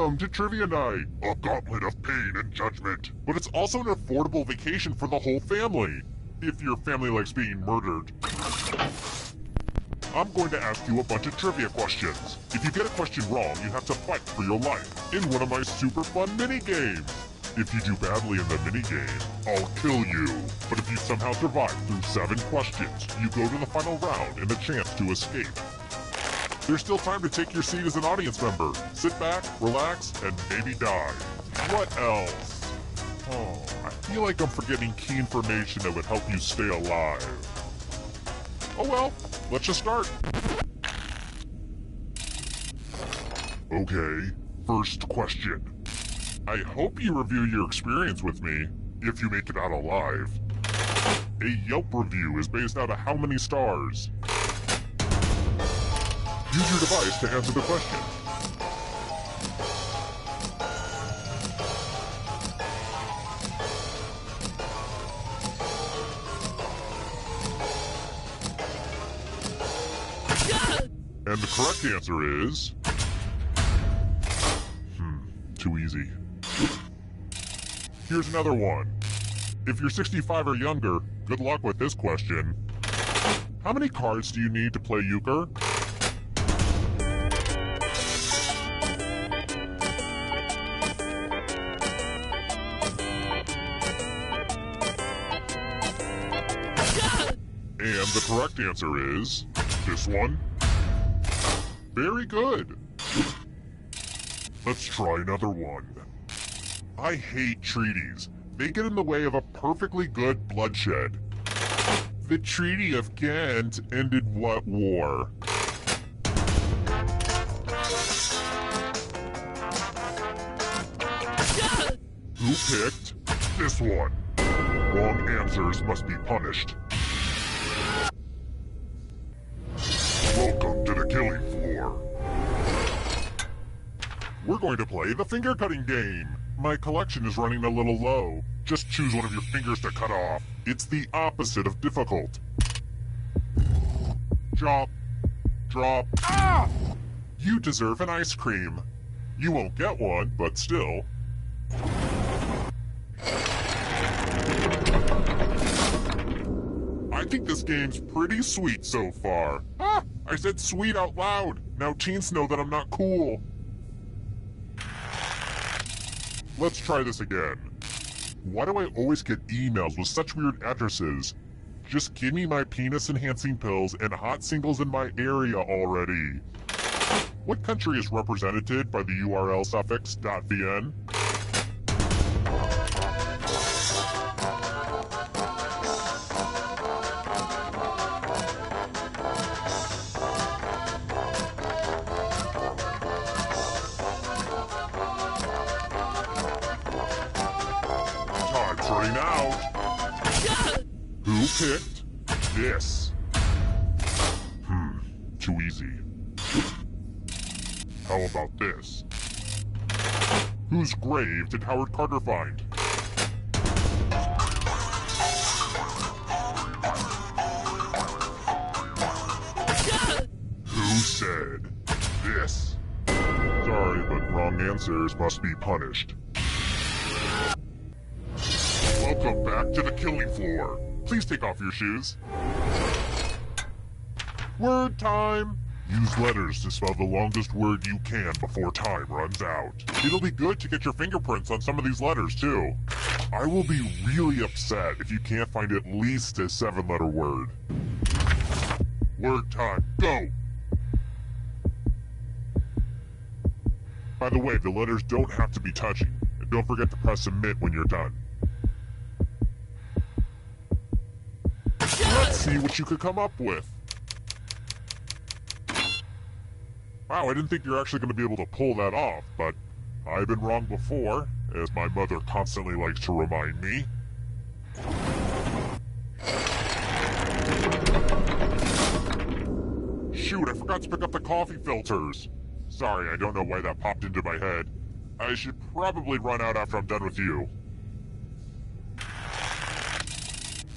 Welcome to Trivia Night, a gauntlet of pain and judgment. But it's also an affordable vacation for the whole family, if your family likes being murdered. I'm going to ask you a bunch of trivia questions. If you get a question wrong, you have to fight for your life in one of my super fun mini games. If you do badly in the minigame, I'll kill you. But if you somehow survive through seven questions, you go to the final round and a chance to escape. There's still time to take your seat as an audience member. Sit back, relax, and maybe die. What else? Oh, I feel like I'm forgetting key information that would help you stay alive. Oh well, let's just start. Okay, first question. I hope you review your experience with me, if you make it out alive. A Yelp review is based out of how many stars? Use your device to answer the question. And the correct answer is... Hmm, too easy. Here's another one. If you're 65 or younger, good luck with this question. How many cards do you need to play euchre? The correct answer is this one. Very good. Let's try another one. I hate treaties. They get in the way of a perfectly good bloodshed. The Treaty of Ghent ended what war? Who picked this one? Wrong answers must be punished. Killing floor. We're going to play the finger cutting game. My collection is running a little low. Just choose one of your fingers to cut off. It's the opposite of difficult. Drop. Drop. Ah! You deserve an ice cream. You won't get one, but still. I think this game's pretty sweet so far. I said sweet out loud. Now teens know that I'm not cool. Let's try this again. Why do I always get emails with such weird addresses? Just give me my penis-enhancing pills and hot singles in my area already. What country is represented by the URL suffix .vn? Picked this? Hmm, too easy. How about this? Whose grave did Howard Carter find? Who said this? Sorry, but wrong answers must be punished. Welcome back to the killing floor. Please take off your shoes. Word time! Use letters to spell the longest word you can before time runs out. It'll be good to get your fingerprints on some of these letters, too. I will be really upset if you can't find at least a seven letter word. Word time, go! By the way, the letters don't have to be touching. And don't forget to press submit when you're done. See what you could come up with. Wow, I didn't think you're actually going to be able to pull that off, but I've been wrong before, as my mother constantly likes to remind me. Shoot, I forgot to pick up the coffee filters. Sorry, I don't know why that popped into my head. I should probably run out after I'm done with you.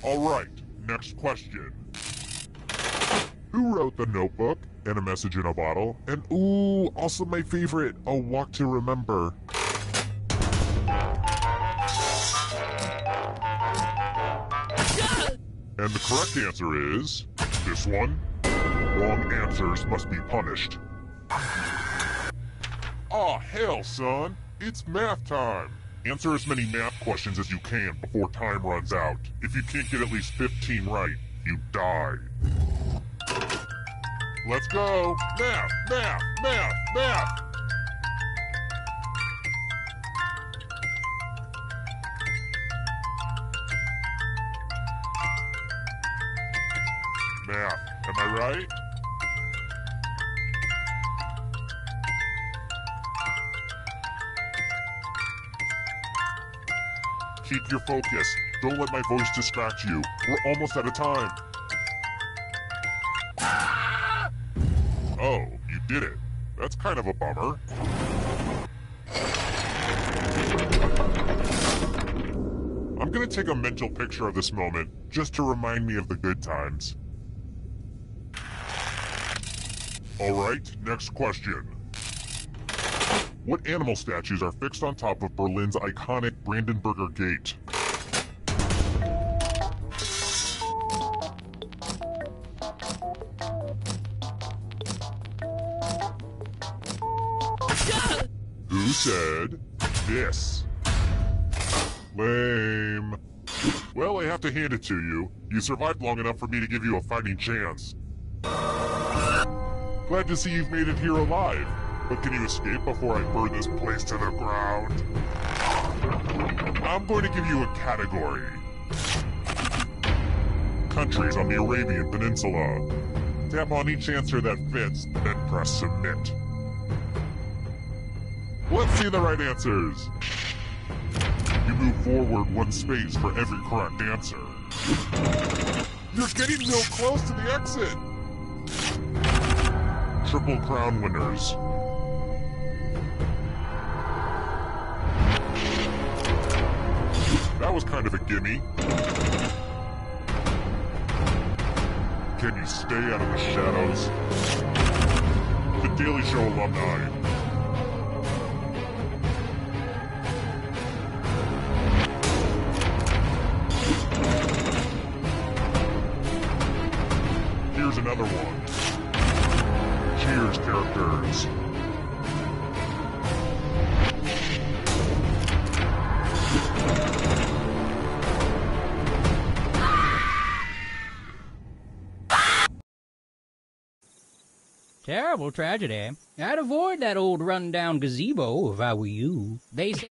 Alright, next question. Who wrote The Notebook and A Message in a Bottle? And ooh, also my favorite, A Walk to Remember. And the correct answer is this one. Wrong answers must be punished. Aw, hell, son. It's math time. Answer as many math questions as you can before time runs out. If you can't get at least 15 right, you die. Let's go. Math, math, math, math. Math, am I right? Keep your focus. Don't let my voice distract you. We're almost out of time. Oh, you did it. That's kind of a bummer. I'm gonna take a mental picture of this moment, just to remind me of the good times. Alright, next question. What animal statues are fixed on top of Berlin's iconic Brandenburger Gate? Who said this? Lame. Well, I have to hand it to you. You survived long enough for me to give you a fighting chance. Glad to see you've made it here alive. But can you escape before I burn this place to the ground? I'm going to give you a category. Countries on the Arabian Peninsula. Tap on each answer that fits, then press submit. Let's see the right answers. You move forward one space for every correct answer. You're getting real close to the exit. Triple Crown winners. That was kind of a gimme. Can you stay out of the shadows? The Daily Show alumni. Here's another one. Cheers characters. Terrible tragedy. I'd avoid that old run-down gazebo if I were you. They say